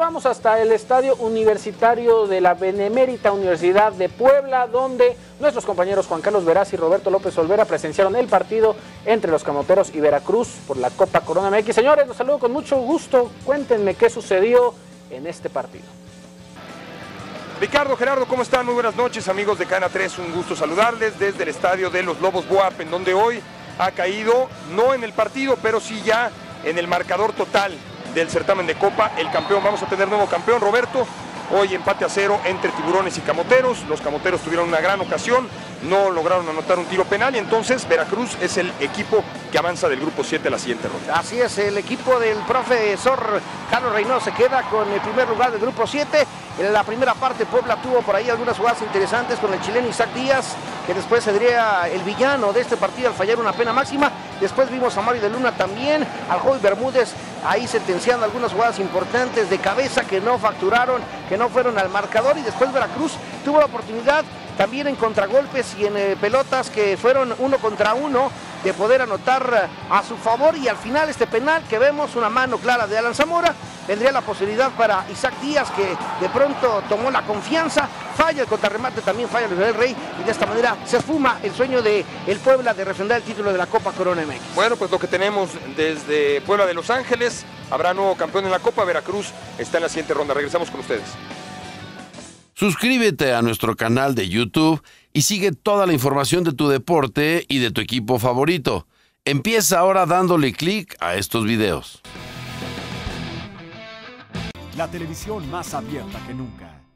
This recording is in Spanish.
Vamos hasta el estadio universitario de la Benemérita Universidad de Puebla, donde nuestros compañeros Juan Carlos Veraz y Roberto López Olvera presenciaron el partido entre los Camoteros y Veracruz por la Copa Corona MX. Señores, los saludo con mucho gusto. Cuéntenme qué sucedió en este partido. Ricardo, Gerardo, ¿cómo están? Muy buenas noches, amigos de Cana 3. Un gusto saludarles desde el estadio de los Lobos Boap, en donde hoy ha caído, no en el partido, pero sí ya en el marcador total del certamen de Copa. El campeón, vamos a tener nuevo campeón, Roberto. Hoy empate a cero entre tiburones y camoteros. Los camoteros tuvieron una gran ocasión, no lograron anotar un tiro penal y entonces Veracruz es el equipo que avanza del grupo 7 a la siguiente ronda. Así es, el equipo del profesor Carlos Reynoso se queda con el primer lugar del grupo 7. En la primera parte Puebla tuvo por ahí algunas jugadas interesantes con el chileno Isaac Díaz, que después sería el villano de este partido al fallar una pena máxima. Después vimos a Mario de Luna también, al joven Bermúdez ahí sentenciando algunas jugadas importantes de cabeza que no facturaron, que no fueron al marcador y después Veracruz tuvo la oportunidad también en contragolpes y en eh, pelotas que fueron uno contra uno de poder anotar a su favor. Y al final este penal que vemos una mano clara de Alan Zamora tendría la posibilidad para Isaac Díaz que de pronto tomó la confianza. Falla el contrarremate también falla el Rey y de esta manera se esfuma el sueño de el Puebla de refrendar el título de la Copa Corona MX bueno pues lo que tenemos desde Puebla de Los Ángeles habrá nuevo campeón en la Copa Veracruz está en la siguiente ronda. Regresamos con ustedes Suscríbete a nuestro canal de YouTube y sigue toda la información de tu deporte y de tu equipo favorito. Empieza ahora dándole clic a estos videos. La televisión más abierta que nunca.